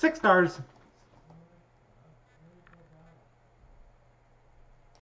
Six stars.